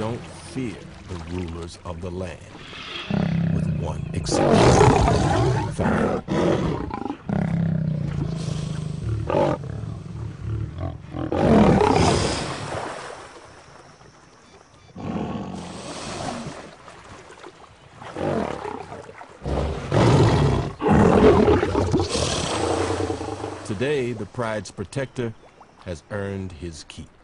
don't fear the rulers of the land, with one exception. Today, the pride's protector has earned his keep.